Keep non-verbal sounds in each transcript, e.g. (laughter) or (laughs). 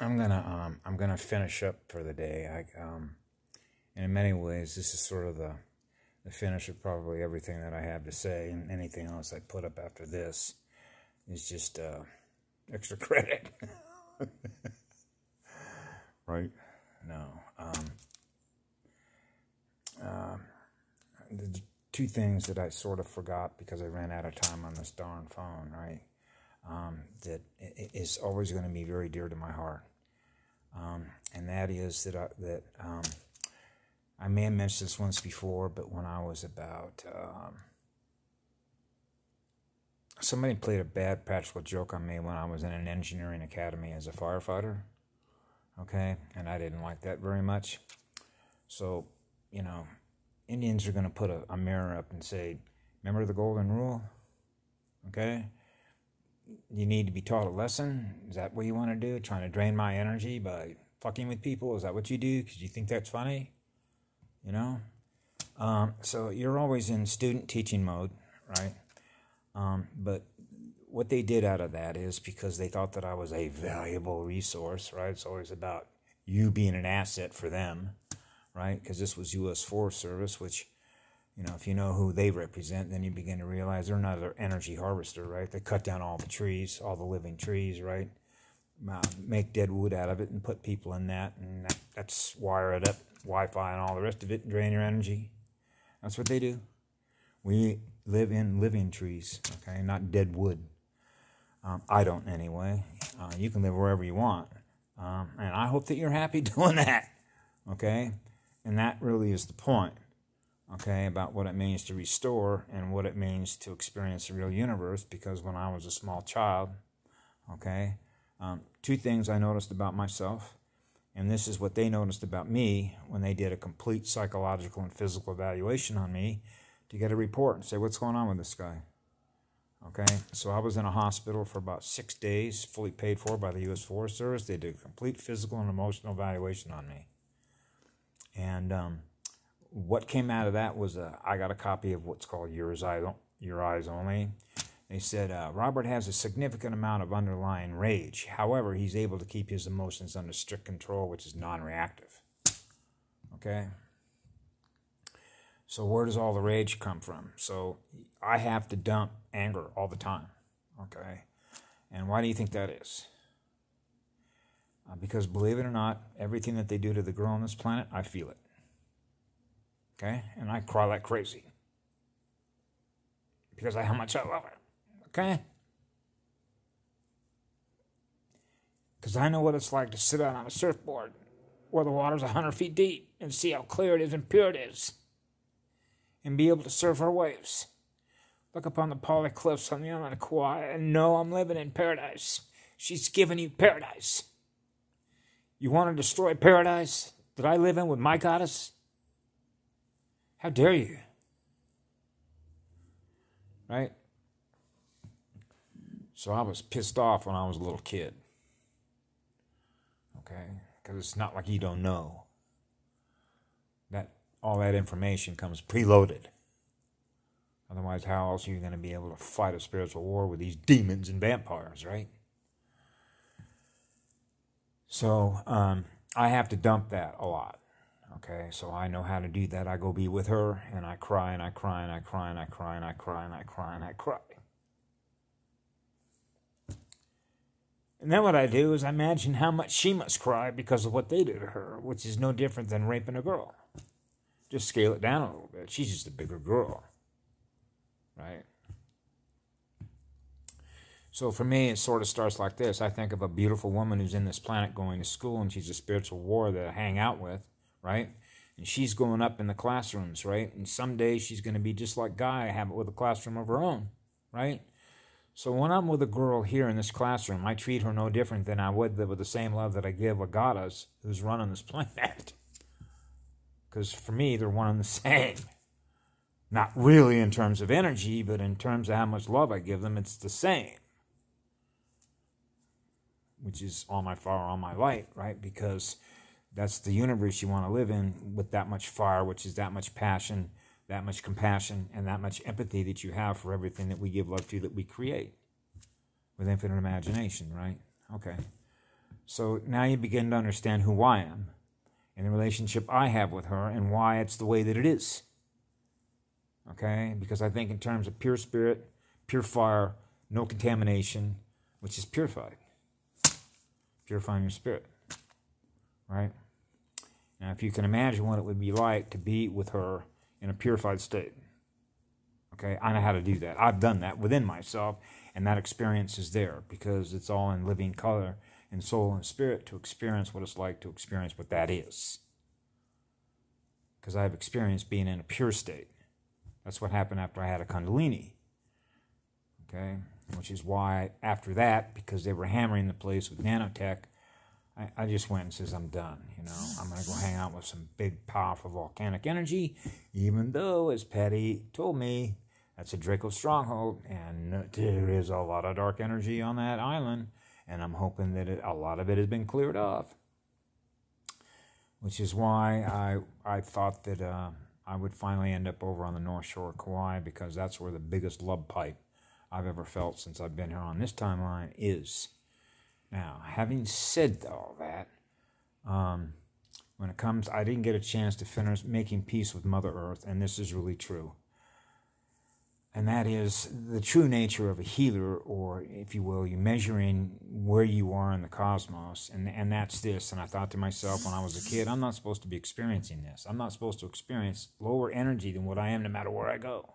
I'm gonna um, I'm gonna finish up for the day. I um, and in many ways, this is sort of the the finish of probably everything that I have to say, and anything else I put up after this is just uh, extra (laughs) credit. right? No. Um, uh, the two things that I sort of forgot because I ran out of time on this darn phone, right? Um, that is always going to be very dear to my heart. Um, and that is that I, that um, I may have mentioned this once before, but when I was about um, somebody played a bad practical joke on me when I was in an engineering academy as a firefighter. Okay, and I didn't like that very much. So, you know, Indians are going to put a, a mirror up and say, Remember the golden rule? Okay? You need to be taught a lesson. Is that what you want to do? Trying to drain my energy by fucking with people? Is that what you do? Because you think that's funny? You know? Um, so you're always in student teaching mode, right? Um, but what they did out of that is because they thought that I was a valuable resource, right? It's always about you being an asset for them, right? Because this was U.S. Forest Service, which, you know, if you know who they represent, then you begin to realize they're not an energy harvester, right? They cut down all the trees, all the living trees, right? Uh, make dead wood out of it and put people in that, and that, that's wire it up, Wi-Fi and all the rest of it, and drain your energy. That's what they do. We live in living trees, okay, not dead wood. Um, I don't anyway. Uh, you can live wherever you want. Um, and I hope that you're happy (laughs) doing that, okay? And that really is the point, okay, about what it means to restore and what it means to experience the real universe. Because when I was a small child, okay, um, two things I noticed about myself, and this is what they noticed about me when they did a complete psychological and physical evaluation on me to get a report and say, what's going on with this guy? Okay, so I was in a hospital for about six days, fully paid for by the U.S. Forest Service. They did a complete physical and emotional evaluation on me. And um, what came out of that was uh, I got a copy of what's called Your Eyes, Your Eyes Only. They said uh, Robert has a significant amount of underlying rage. However, he's able to keep his emotions under strict control, which is non reactive. Okay? So where does all the rage come from? So I have to dump anger all the time. Okay. And why do you think that is? Uh, because believe it or not, everything that they do to the girl on this planet, I feel it. Okay? And I cry like crazy. Because of how much I love her. Okay? Because I know what it's like to sit out on a surfboard where the water's 100 feet deep and see how clear it is and pure it is and be able to surf our waves. Look upon the Pali cliffs on the island of Kauai and know I'm living in paradise. She's given you paradise. You want to destroy paradise that I live in with my goddess? How dare you? Right? So I was pissed off when I was a little kid. Okay? Because it's not like you don't know That all that information comes preloaded. Otherwise, how else are you going to be able to fight a spiritual war with these demons and vampires, right? So um, I have to dump that a lot. Okay, so I know how to do that. I go be with her, and I cry and I cry and I cry and I cry and I cry and I cry and I cry. And then what I do is I imagine how much she must cry because of what they did to her, which is no different than raping a girl. Just scale it down a little bit. She's just a bigger girl, right? So for me, it sort of starts like this. I think of a beautiful woman who's in this planet going to school, and she's a spiritual warrior that I hang out with, right? And she's going up in the classrooms, right? And someday she's going to be just like Guy, have it with a classroom of her own, right? So when I'm with a girl here in this classroom, I treat her no different than I would with the same love that I give a goddess who's running this (laughs) planet because for me, they're one and the same. Not really in terms of energy, but in terms of how much love I give them, it's the same. Which is all my fire, all my light, right? Because that's the universe you want to live in with that much fire, which is that much passion, that much compassion, and that much empathy that you have for everything that we give love to, that we create with infinite imagination, right? Okay. So now you begin to understand who I am and the relationship I have with her and why it's the way that it is. Okay? Because I think in terms of pure spirit, pure fire, no contamination, which is purified. Purifying your spirit. Right? Now, if you can imagine what it would be like to be with her in a purified state. Okay? I know how to do that. I've done that within myself, and that experience is there because it's all in living color and soul and spirit to experience what it's like to experience what that is. Because I've experienced being in a pure state. That's what happened after I had a Kundalini. Okay? Which is why, after that, because they were hammering the place with nanotech, I, I just went and says, I'm done. You know, I'm going to go hang out with some big, powerful volcanic energy, even though, as Patty told me, that's a Draco stronghold, and there is a lot of dark energy on that island, and I'm hoping that it, a lot of it has been cleared off. Which is why I I thought that uh, I would finally end up over on the North Shore of Kauai because that's where the biggest love pipe I've ever felt since I've been here on this timeline is. Now, having said all that, um, when it comes, I didn't get a chance to finish making peace with Mother Earth, and this is really true and that is the true nature of a healer, or if you will, you're measuring where you are in the cosmos, and and that's this. And I thought to myself when I was a kid, I'm not supposed to be experiencing this. I'm not supposed to experience lower energy than what I am, no matter where I go.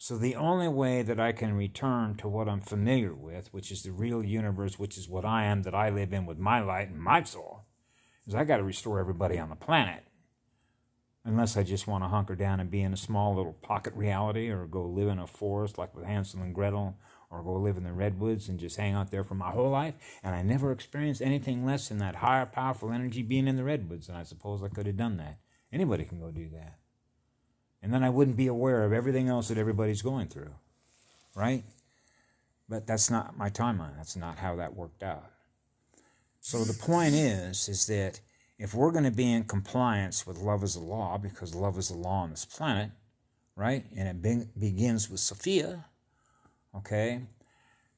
So the only way that I can return to what I'm familiar with, which is the real universe, which is what I am, that I live in with my light and my soul, is I got to restore everybody on the planet unless I just want to hunker down and be in a small little pocket reality or go live in a forest like with Hansel and Gretel or go live in the redwoods and just hang out there for my whole life. And I never experienced anything less than that higher, powerful energy being in the redwoods. And I suppose I could have done that. Anybody can go do that. And then I wouldn't be aware of everything else that everybody's going through. Right? But that's not my timeline. That's not how that worked out. So the point is, is that if we're going to be in compliance with love is the law, because love is the law on this planet, right? And it be- begins with Sophia, okay?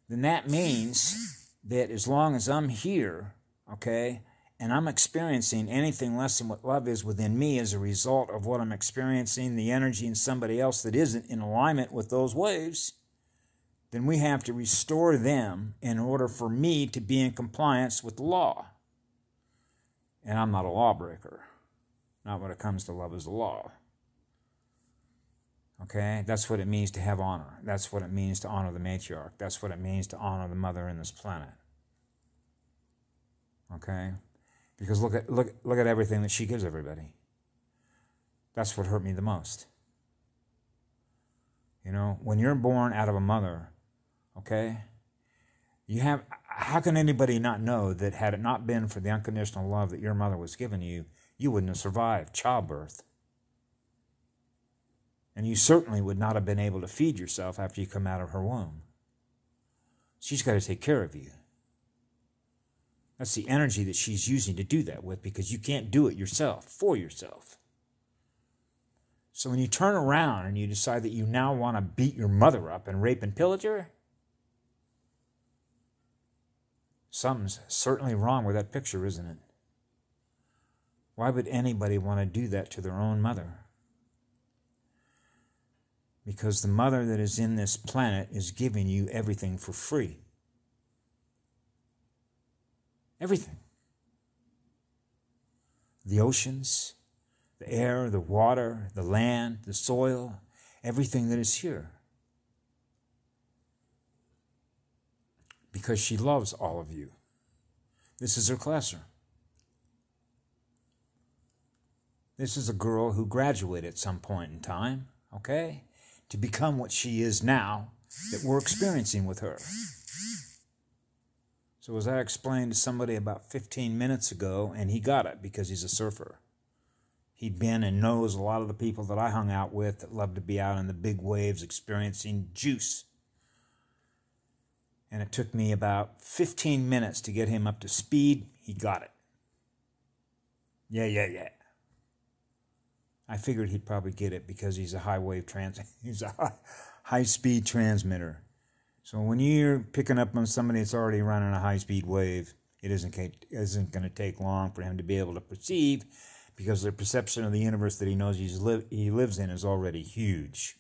Then that means that as long as I'm here, okay, and I'm experiencing anything less than what love is within me as a result of what I'm experiencing, the energy in somebody else that isn't in alignment with those waves, then we have to restore them in order for me to be in compliance with the law. And I'm not a lawbreaker. Not when it comes to love is the law. Okay? That's what it means to have honor. That's what it means to honor the matriarch. That's what it means to honor the mother in this planet. Okay? Because look at look look at everything that she gives everybody. That's what hurt me the most. You know, when you're born out of a mother, okay? You have how can anybody not know that had it not been for the unconditional love that your mother was giving you, you wouldn't have survived childbirth? And you certainly would not have been able to feed yourself after you come out of her womb. She's got to take care of you. That's the energy that she's using to do that with because you can't do it yourself for yourself. So when you turn around and you decide that you now want to beat your mother up and rape and pillage her, Something's certainly wrong with that picture, isn't it? Why would anybody want to do that to their own mother? Because the mother that is in this planet is giving you everything for free. Everything. The oceans, the air, the water, the land, the soil, everything that is here. because she loves all of you. This is her classroom. This is a girl who graduated at some point in time, okay, to become what she is now that we're experiencing with her. So, as I explained to somebody about 15 minutes ago, and he got it because he's a surfer. He'd been and knows a lot of the people that I hung out with that love to be out in the big waves experiencing juice and it took me about 15 minutes to get him up to speed. He got it. Yeah, yeah, yeah. I figured he'd probably get it because he's a high wave trans (laughs) he's a high, high speed transmitter. So when you're picking up on somebody that's already running a high speed wave, it isn't, isn't going to take long for him to be able to perceive because the perception of the universe that he knows he's li- he lives in is already huge.